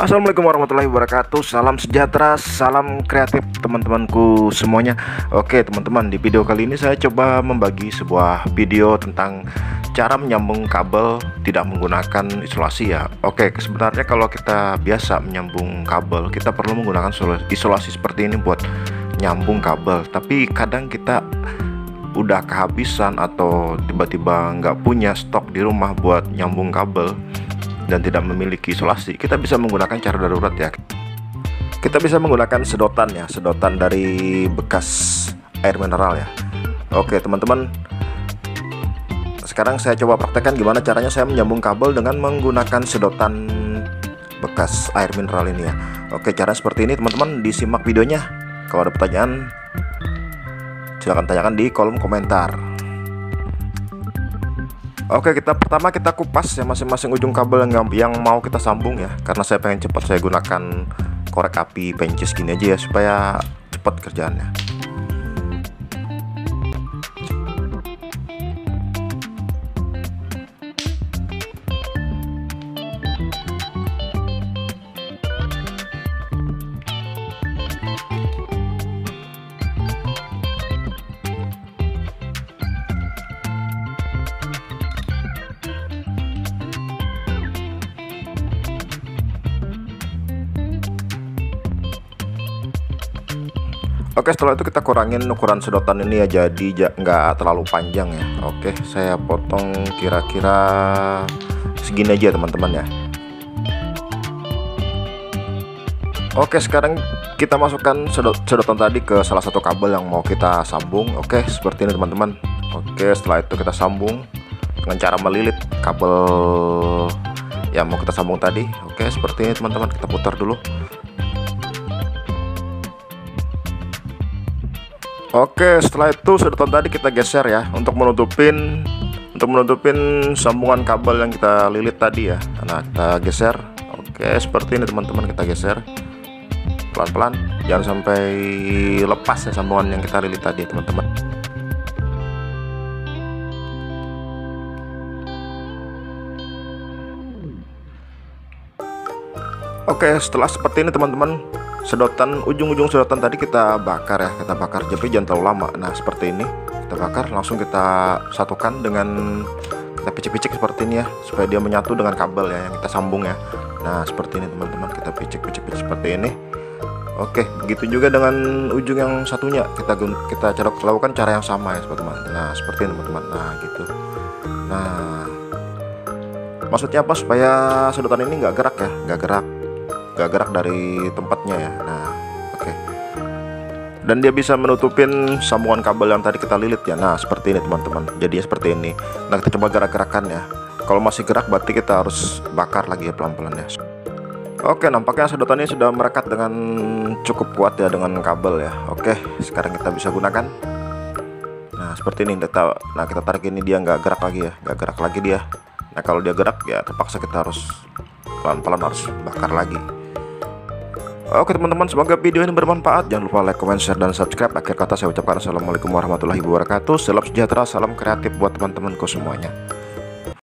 Assalamualaikum warahmatullahi wabarakatuh. Salam sejahtera, salam kreatif teman-temanku semuanya. Oke teman-teman di video kali ini saya coba membagi sebuah video tentang Cara menyambung kabel tidak menggunakan isolasi ya. Oke sebenarnya kalau kita biasa menyambung kabel Kita perlu menggunakan isolasi seperti ini buat nyambung kabel. Tapi kadang kita udah kehabisan atau tiba-tiba nggak punya stok di rumah buat nyambung kabel dan tidak memiliki isolasi, kita bisa menggunakan cara darurat ya. Kita bisa menggunakan sedotan ya, sedotan dari bekas air mineral ya. Oke teman-teman, sekarang saya coba praktekkan gimana caranya saya menyambung kabel dengan menggunakan sedotan bekas air mineral ini ya. Oke, cara seperti ini teman-teman disimak videonya. Kalau ada pertanyaan, silahkan tanyakan di kolom komentar. Oke kita pertama kita kupas ya masing-masing ujung kabel yang, yang mau kita sambung ya. Karena saya pengen cepat saya gunakan korek api pencis gini aja ya supaya cepat kerjaannya Oke setelah itu kita kurangin ukuran sedotan ini ya jadi nggak terlalu panjang ya. Oke saya potong kira-kira segini aja teman-teman ya. Oke sekarang kita masukkan sedot sedotan tadi ke salah satu kabel yang mau kita sambung. Oke seperti ini teman-teman. Oke setelah itu kita sambung dengan cara melilit kabel yang mau kita sambung tadi. Oke seperti ini teman-teman. Kita putar dulu Oke setelah itu sedotan tadi kita geser ya untuk menutupin untuk menutupin sambungan kabel yang kita lilit tadi ya. Nah kita geser. Oke seperti ini teman-teman kita geser. Pelan-pelan jangan sampai lepas ya sambungan yang kita lilit tadi teman-teman. Oke setelah seperti ini teman-teman sedotan ujung-ujung sedotan tadi kita bakar ya kita bakar tapi jangan terlalu lama. Nah seperti ini kita bakar langsung kita satukan dengan kita picik-picik seperti ini ya supaya dia menyatu dengan kabel ya yang kita sambung ya. Nah seperti ini teman-teman kita picik-picik seperti ini. Oke begitu juga dengan ujung yang satunya. Kita kita cara lakukan cara yang sama ya teman-teman. Nah seperti ini teman-teman. Nah gitu. Nah maksudnya apa? Supaya sedotan ini nggak gerak ya nggak gerak gak gerak dari tempatnya ya. Nah oke. Okay. dan dia bisa menutupin sambungan kabel yang tadi kita lilit ya. Nah seperti ini teman-teman. Jadi seperti ini. Nah kita coba gerak-gerakan ya. Kalau masih gerak berarti kita harus bakar lagi ya pelan-pelan ya. Oke nampaknya sedotan ini sudah merekat dengan cukup kuat ya dengan kabel ya. Oke sekarang kita bisa gunakan. Nah seperti ini. Kita nah kita tarik ini dia nggak gerak lagi ya. Nggak gerak lagi dia. Nah kalau dia gerak ya terpaksa kita harus pelan-pelan harus bakar lagi Oke teman-teman semoga video ini bermanfaat. Jangan lupa like, comment, share, dan subscribe. Akhir kata saya ucapkan Assalamualaikum warahmatullahi wabarakatuh. Salam sejahtera, salam kreatif buat teman-temanku semuanya